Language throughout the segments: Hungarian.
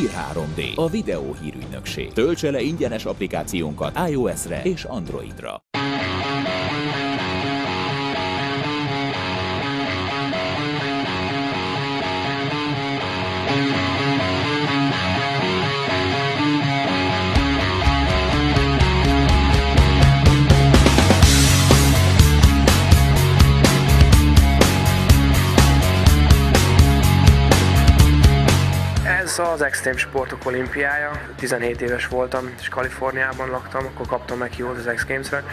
Hír 3D, a videó hírügynökség. Töltse le ingyenes applikációnkat iOS-re és Androidra. Ez az Extreme Sportok olimpiája. 17 éves voltam, és Kaliforniában laktam, akkor kaptam meghívót az X Games-re,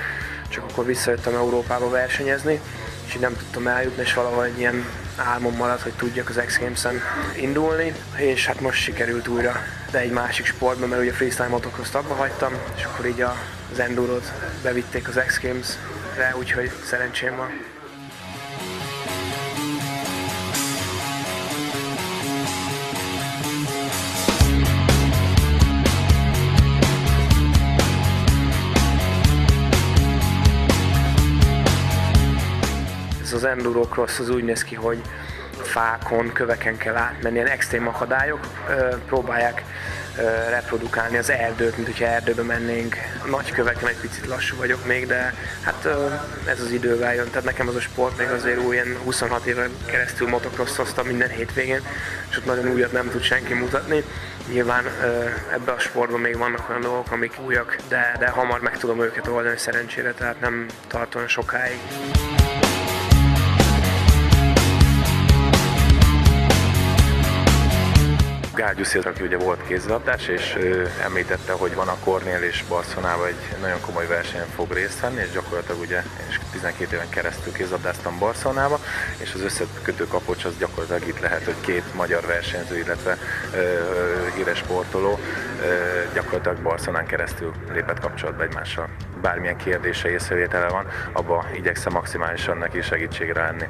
csak akkor visszajöttem Európába versenyezni, és így nem tudtam eljutni, és valahogy ilyen álmom maradt, hogy tudjak az X Games-en indulni, és hát most sikerült újra, de egy másik sportban, mert ugye freestyle motocross abba hagytam, és akkor így az endurot bevitték az X Games-re, úgyhogy szerencsém van. Ez az enduro cross az úgy néz ki, hogy fákon, köveken kell átmenni, ilyen extrém akadályok próbálják reprodukálni az erdőt, mint hogyha erdőbe mennénk. A nagy köveken egy picit lassú vagyok még, de hát ez az idővel jön. Tehát nekem az a sport még azért új, ilyen 26 éven keresztül motocrossoztam minden hétvégén, és ott nagyon újat nem tud senki mutatni. Nyilván ö, ebbe a sportban még vannak olyan dolgok, amik újak, de, de hamar meg tudom őket oldani szerencsére, tehát nem tart olyan sokáig. Gyuszi, aki ugye volt kézilabdás, és ő említette, hogy van a Kornél és Barcelonában egy nagyon komoly versenyen fog részt venni, és gyakorlatilag ugye én is 12 éven keresztül kézilabdáztam Barcelonába, és az összekötő kapocs az gyakorlatilag itt lehet, hogy két magyar versenyző, illetve ö, híres sportoló ö, gyakorlatilag Barcelonán keresztül lépett kapcsolatba egymással. Bármilyen kérdése, észrevétele van, abba igyekszem maximálisan neki segítségre lenni.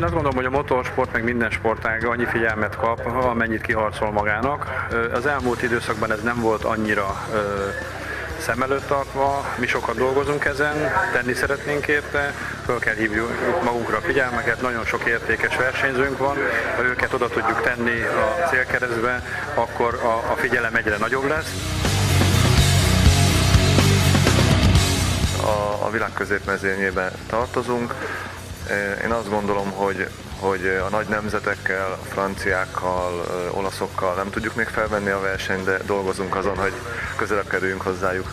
Én azt gondolom, hogy a motorsport meg minden sportág annyi figyelmet kap, amennyit kiharcol magának. Az elmúlt időszakban ez nem volt annyira szem előtt tartva, mi sokat dolgozunk ezen, tenni szeretnénk érte, föl kell hívjuk magunkra a figyelmeket, nagyon sok értékes versenyzőnk van, ha őket oda tudjuk tenni a célkeresztbe, akkor a, figyelem egyre nagyobb lesz. a, a világ középmezőnyébe tartozunk. Én azt gondolom, hogy, hogy a nagy nemzetekkel, franciákkal, olaszokkal nem tudjuk még felvenni a versenyt, de dolgozunk azon, hogy közelebb kerüljünk hozzájuk.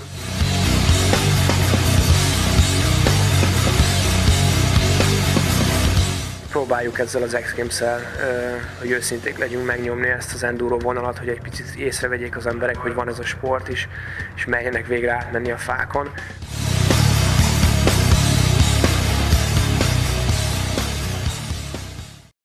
próbáljuk ezzel az X Games-el, hogy őszinték legyünk, megnyomni ezt az enduro vonalat, hogy egy picit észrevegyék az emberek, hogy van ez a sport is, és merjenek végre átmenni a fákon.